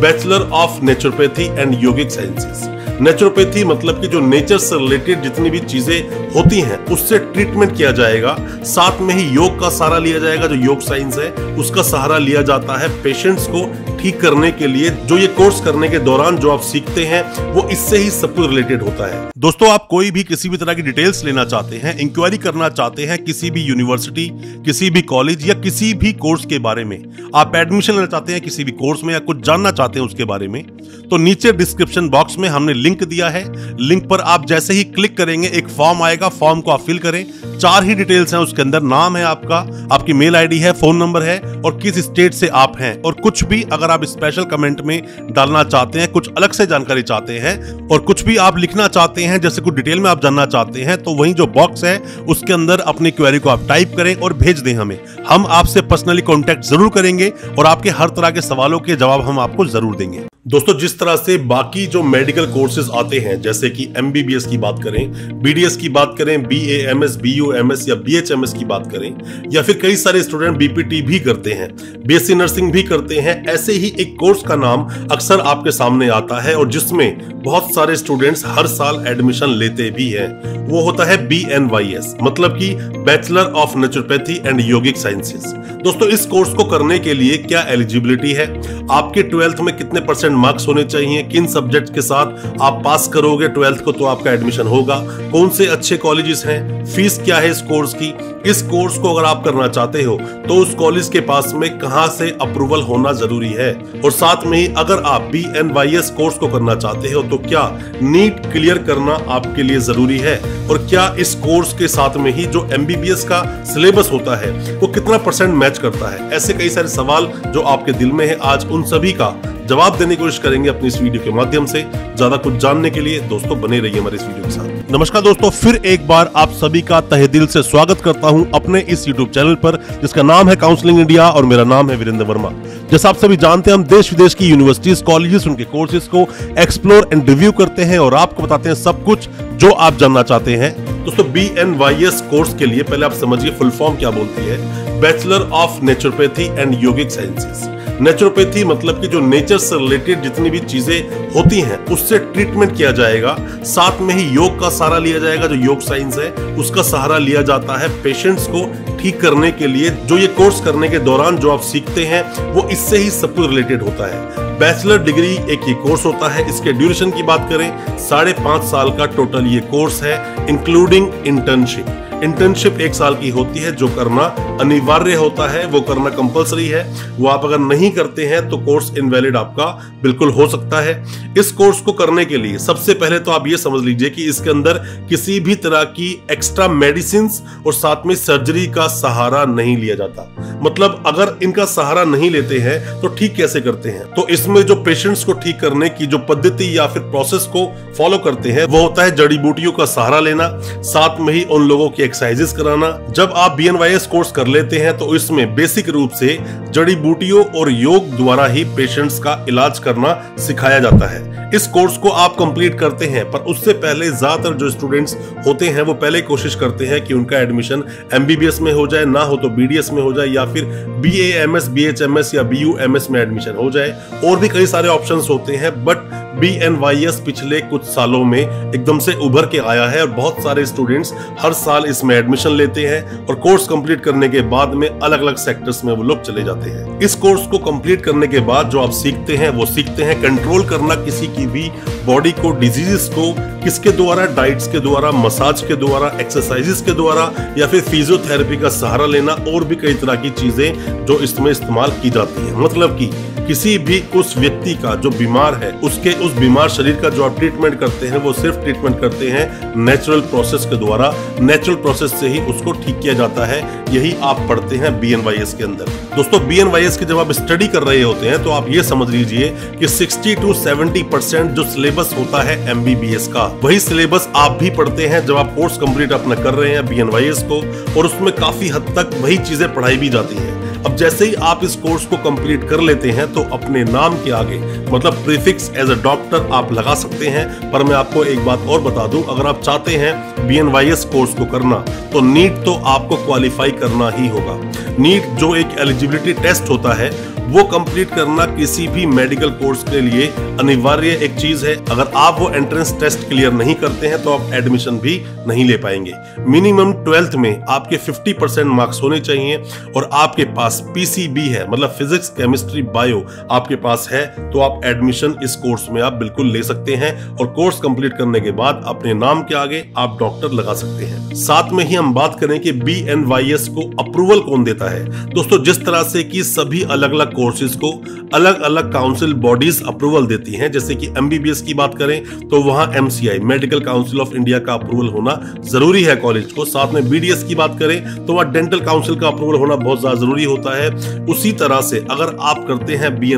Bachelor of naturopathy and yogic sciences naturopathy मतलब कि जो नेचर से रिलेटेड जितनी भी चीज़ें होती हैं, उससे ट्रीटमेंट किया जाएगा। साथ में ही योग का सहारा लिया जाएगा, जो योग साइंस है, उसका सहारा लिया जाता है पेशेंट्स को ठीक करने के लिए जो ये कोर्स करने के दौरान जो आप सीखते हैं, वो इससे ही सब कुछ रिलेटेड होता है। दोस्तों, आप कोई भी किसी भी तरह की डिटेल्स लेना चाहते हैं इंक्वायरी करना चाहते हैं किसी भी यूनिवर्सिटी किसी भी कॉलेज या किसी भी कोर्स के बारे में, आप एडमिशन लेना चाहते हैं किसी भी कोर्स में या कुछ जानना चाहते हैं उसके बारे में तो नीचे डिस्क्रिप्शन बॉक्स में हमने लिंक दिया है। लिंक पर आप जैसे ही क्लिक करेंगे, एक फॉर्म आएगा फॉर्म को आप फिल करें। चार ही डिटेल्स हैं उसके अंदर, नाम है आपका, आपकी मेल आईडी है फ़ोन नंबर है, और किस स्टेट से आप हैं, और कुछ भी अगर आप स्पेशल कमेंट में डालना चाहते हैं, कुछ अलग से जानकारी चाहते हैं और कुछ भी आप लिखना चाहते हैं, जैसे कुछ डिटेल में आप जानना चाहते हैं तो वही जो बॉक्स है, उसके अंदर अपनी क्वेरी को आप टाइप करें और भेज दें हमें। हम आपसे पर्सनली कॉन्टेक्ट ज़रूर करेंगे और आपके हर तरह के सवालों के जवाब हम आपको ज़रूर देंगे। दोस्तों, जिस तरह से बाकी जो मेडिकल कोर्सेज आते हैं, जैसे कि एमबीबीएस की बात करें बीडीएस की बात करें B A M S B U M S या बी एच एम एस की बात करें, या फिर कई सारे स्टूडेंट बीपीटी भी करते हैं बीएससी नर्सिंग भी करते हैं, ऐसे ही एक कोर्स का नाम अक्सर आपके सामने आता है और जिसमें बहुत सारे स्टूडेंट्स हर साल एडमिशन लेते भी हैं। वो होता है बी एन वाई एस मतलब की bachelor of naturopathy and yogic sciences दोस्तों, इस कोर्स को करने के लिए क्या एलिजिबिलिटी है? आपके ट्वेल्थ में कितने परसेंट मार्क्स होने चाहिए। किन सब्जेक्ट के साथ आप पास करोगे? ट्वेल्थ को तो आपका एडमिशन होगा। कौन से अच्छे कॉलेजेस हैं? फ़ीस क्या है इस कोर्स की? इस कोर्स को अगर आप करना चाहते हो तो उस कॉलेज के पास में कहाँ से अप्रूवल होना ज़रूरी है? और साथ में ही अगर आप B N Y S course को करना चाहते हो तो क्या नीट क्लियर करना आपके लिए ज़रूरी है? और क्या इस कोर्स के साथ में ही जो एमबीबीएस का सिलेबस होता है, वो कितना परसेंट मैच करता है? ऐसे कई सारे सवाल जो आपके दिल में है। आज उन सभी का जवाब देने की कोशिश करेंगे अपनी इस वीडियो के माध्यम से। ज़्यादा कुछ जानने के लिए दोस्तों बने रहिए हमारे इस वीडियो के साथ। नमस्कार दोस्तों, फिर एक बार आप सभी का तहे दिल से स्वागत करता हूँ अपने इस यूट्यूब चैनल पर, जिसका नाम है काउंसलिंग इंडिया और मेरा नाम है वीरेंद्र वर्मा। जैसा आप सभी जानते हैं, हम देश विदेश की यूनिवर्सिटीज कॉलेजेस उनके कोर्सेज को एक्सप्लोर एंड रिव्यू करते हैं और आपको बताते हैं सब कुछ जो आप जानना चाहते हैं। दोस्तों B N Y S course के लिए पहले आप समझिए फुल फॉर्म क्या बोलती है। Bachelor of naturopathy and yogic sciences naturopathy मतलब कि जो नेचर से रिलेटेड जितनी भी चीज़ें होती हैं, उससे ट्रीटमेंट किया जाएगा। साथ में ही योग का सहारा लिया जाएगा, जो योग साइंस है, उसका सहारा लिया जाता है पेशेंट्स को ठीक करने के लिए। जो ये कोर्स करने के दौरान जो आप सीखते हैं, वो इससे ही सब कुछ रिलेटेड होता है। बैचलर डिग्री एक ये कोर्स होता है, इसके ड्यूरेशन की बात करें, साढ़े पाँच साल का टोटल ये कोर्स है इंक्लूडिंग इंटर्नशिप इंटर्नशिप एक साल की होती है, जो करना अनिवार्य होता है, वो करना कंपलसरी है। वो आप अगर नहीं करते हैं तो कोर्स इनवैलिड आपका बिल्कुल हो सकता है। इस कोर्स को करने के लिए सबसे पहले तो आप ये समझ लीजिए कि इसके अंदर किसी भी तरह की एक्स्ट्रा मेडिसिन और साथ में सर्जरी का सहारा नहीं लिया जाता। मतलब अगर इनका सहारा नहीं लेते हैं तो ठीक कैसे करते हैं? तो इसमें जो पेशेंट्स को ठीक करने की जो पद्धति या फिर प्रोसेस को फॉलो करते हैं, वो होता है जड़ी बूटियों का सहारा लेना, साथ में ही उन लोगों की एक्सरसाइजेस कराना। जब आप बीएनवाईएस कोर्स कर लेते हैं तो इसमें बेसिक रूप से जड़ी बूटियों और योग द्वारा ही पेशेंट्स का इलाज करना सिखाया जाता है। इस कोर्स को आप कंप्लीट करते हैं, पर उससे पहले ज़्यादातर जो स्टूडेंट्स होते हैं, वो पहले कोशिश करते हैं कि उनका एडमिशन एमबीबीएस में हो जाए, ना हो तो बीडीएस में हो जाए, या फिर B M S B H M S या बी यू एम एस में एडमिशन हो जाए। और भी कई सारे ऑप्शंस होते हैं but B N Y S पिछले कुछ सालों में एकदम से उभर के आया है और बहुत सारे स्टूडेंट्स हर साल इसमें एडमिशन लेते हैं और कोर्स कंप्लीट करने के बाद में अलग अलग सेक्टर्स में वो लोग चले जाते हैं। इस कोर्स को कंप्लीट करने के बाद जो आप सीखते हैं, वो सीखते हैं कंट्रोल करना किसी की भी बॉडी को डिजीजेस को, किसके द्वारा? डाइट्स के द्वारा मसाज के द्वारा एक्सरसाइजेस के द्वारा या फिर फिजियोथेरेपी का सहारा लेना और भी कई तरह की चीज़ें जो इसमें इस्तेमाल की जाती है। मतलब की किसी भी उस व्यक्ति का जो बीमार है, उसके उस बीमार शरीर का जो आप ट्रीटमेंट करते हैं, वो सिर्फ़ ट्रीटमेंट करते हैं नेचुरल प्रोसेस के द्वारा। नेचुरल प्रोसेस से ही उसको ठीक किया जाता है। यही आप पढ़ते हैं बी के अंदर। दोस्तों बी की जब आप स्टडी कर रहे होते हैं तो आप ये समझ लीजिए कि 60 टू 70 परसेंट जो सिलेबस होता है एमबीबीएस का, वही सिलेबस आप भी पढ़ते हैं जब आप कोर्स कंप्लीट अपना कर रहे हैं बी को, और उसमें काफ़ी हद तक वही चीज़ें पढ़ाई भी जाती है। अब जैसे ही आप इस कोर्स को कंप्लीट कर लेते हैं तो अपने नाम के आगे मतलब प्रीफिक्स एज अ डॉक्टर आप लगा सकते हैं। पर मैं आपको एक बात और बता दूँ, अगर आप चाहते हैं बीएनवाईएस कोर्स को करना तो नीट तो आपको क्वालिफाई करना ही होगा। नीट जो एक एलिजिबिलिटी टेस्ट होता है वो कंप्लीट करना किसी भी मेडिकल कोर्स के लिए अनिवार्य एक चीज़ है। अगर आप वो एंट्रेंस टेस्ट क्लियर नहीं करते हैं तो आप एडमिशन भी नहीं ले पाएँगे। मिनिमम ट्वेल्थ में आपके 50 परसेंट मार्क्स होने चाहिए और आपके पास पीसीबी है मतलब फिजिक्स केमिस्ट्री बायो आपके पास है तो आप एडमिशन इस कोर्स में आप बिल्कुल ले सकते हैं और कोर्स कंप्लीट करने के बाद अपने नाम के आगे आप डॉक्टर लगा सकते हैं। साथ में ही हम बात करें कि बी को अप्रूवल कौन देता है? दोस्तों, जिस तरह से कि सभी अलग अलग कोर्सेज को अलग अलग काउंसिल बॉडीज अप्रूवल देती हैं। जैसे कि एमबीबीएस की बात करें तो वहाँ MCI medical council of India का अप्रूवल होना ज़रूरी है कॉलेज को। साथ में बीडीएस की बात करें तो वहाँ डेंटल काउंसिल का अप्रूवल होना बहुत ज़्यादा ज़रूरी होता है। उसी तरह से अगर आप करते हैं बी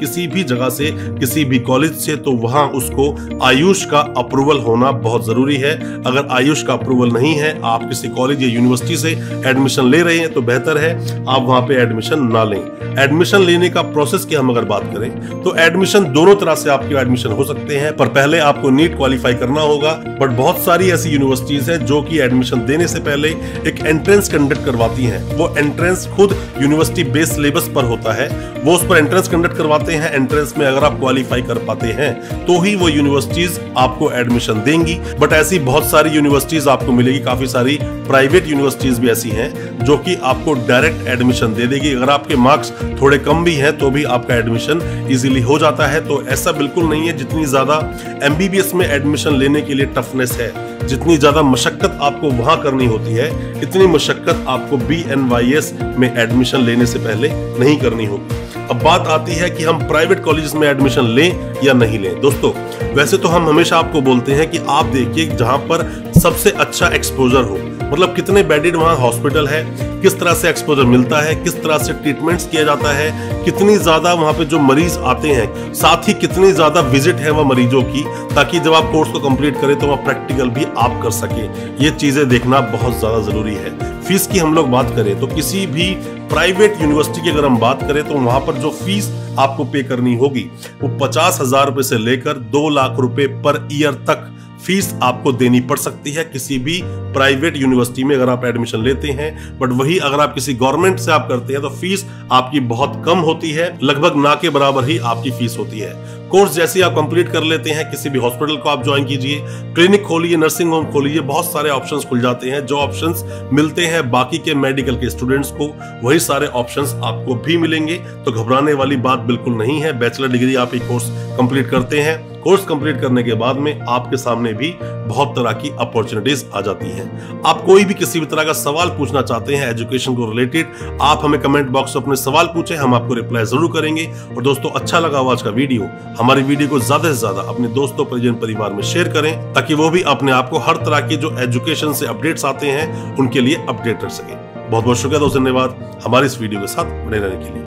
किसी भी जगह से, किसी भी कॉलेज से तो वहाँ उसको आयुष का अप्रूवल होना बहुत ज़रूरी है। अगर आयुष का अप्रूवल नहीं है, आप किसी कॉलेज या यूनिवर्सिटी से एडमिशन ले रहे हैं तो बेहतर है। आप वहाँ पे एडमिशन ना लें। एडमिशन लेने का प्रोसेस की हम अगर बात करें तो एडमिशन दोनों तरह से आपके एडमिशन हो सकते हैं, पर पहले आपको नीट क्वालिफाई करना होगा बट बहुत सारी ऐसी यूनिवर्सिटीज है जो कि एडमिशन देने से पहले एक एंट्रेंस कंडक्ट करवाती हैं। वो एंट्रेंस खुद यूनिवर्सिटी बेस्ड सिलेबस पर होता है, वो उस पर एंट्रेंस कंडक्ट करवाते हैं एंट्रेंस में अगर आप क्वालिफाई कर पाते हैं तो ही वो यूनिवर्सिटीज आपको एडमिशन देंगी। बट ऐसी बहुत सारी यूनिवर्सिटीज आपको मिलेगी, काफ़ी सारी प्राइवेट यूनिवर्सिटीज भी ऐसी हैं, जो कि आपको डायरेक्ट एडमिशन दे देगी। अगर आपके मार्क्स थोड़े कम भी हैं तो भी आपका एडमिशन इजीली हो जाता है। तो ऐसा बिल्कुल नहीं है जितनी ज़्यादा एमबीबीएस में एडमिशन लेने के लिए टफनेस है, जितनी ज़्यादा मशक्कत आपको वहाँ करनी होती है, इतनी मशक्कत आपको बी एन वाई एस में एडमिशन लेने से पहले नहीं करनी होगी। अब बात आती है कि हम प्राइवेट कॉलेज में एडमिशन लें या नहीं लें। दोस्तों, वैसे तो हम हमेशा आपको बोलते हैं कि आप देखिए जहाँ पर सबसे अच्छा एक्सपोजर हो। मतलब कितने बेडेड वहाँ हॉस्पिटल है, किस तरह से एक्सपोजर मिलता है, किस तरह से ट्रीटमेंट्स किया जाता है, कितनी ज़्यादा वहाँ पे जो मरीज़ आते हैं, साथ ही कितनी ज़्यादा विज़िट है वह मरीजों की, ताकि जब आप कोर्स को कंप्लीट करें तो वह प्रैक्टिकल भी आप कर सके। ये चीज़ें देखना बहुत ज़्यादा ज़रूरी है। फ़ीस की हम लोग बात करें तो किसी भी प्राइवेट यूनिवर्सिटी की अगर हम बात करें तो वहाँ पर जो फ़ीस आपको पे करनी होगी, वो पचास हज़ार रुपए से लेकर दो लाख रुपए पर ईयर तक फ़ीस आपको देनी पड़ सकती है किसी भी प्राइवेट यूनिवर्सिटी में अगर आप एडमिशन लेते हैं, बट वही अगर आप किसी गवर्नमेंट से आप करते हैं तो फ़ीस आपकी बहुत कम होती है, लगभग ना के बराबर ही आपकी फ़ीस होती है। कोर्स जैसे आप कंप्लीट कर लेते हैं, किसी भी हॉस्पिटल को आप ज्वाइन कीजिए, क्लिनिक खोलिए, नर्सिंग होम खोलिए, बहुत सारे ऑप्शंस खुल जाते हैं, जो ऑप्शंस मिलते हैं बाकी के मेडिकल के स्टूडेंट्स को, वही सारे ऑप्शंस आपको भी मिलेंगे। तो घबराने वाली बात बिल्कुल नहीं है, बैचलर डिग्री आप एक कोर्स कंप्लीट करते हैं कोर्स कंप्लीट करने के बाद में आपके सामने भी बहुत तरह की अपॉर्चुनिटीज़ आ जाती हैं। आप कोई भी किसी भी तरह का सवाल पूछना चाहते हैं एजुकेशन को रिलेटेड आप हमें कमेंट बॉक्स में अपने सवाल पूछे, हम आपको रिप्लाई ज़रूर करेंगे। और दोस्तों अच्छा लगा आज का वीडियो हमारी वीडियो को ज़्यादा से ज़्यादा अपने दोस्तों, परिजन, परिवार में शेयर करें, ताकि वो भी अपने आप को हर तरह की जो एजुकेशन से अपडेट्स आते हैं, उनके लिए अपडेट कर सके। बहुत बहुत शुक्रिया, दोस्तों, धन्यवाद हमारे इस वीडियो के साथ बने रहने के लिए।